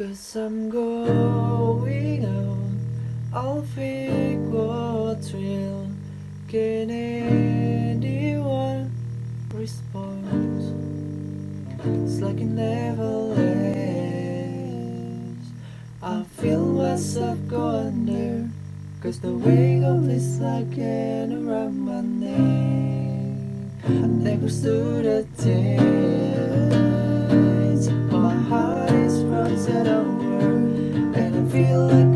Cause I'm going on I'll figure thrill Can anyone respond? It's like it never ends. I feel myself go under Cause the weight of this an around my neck. I never stood a chance feel like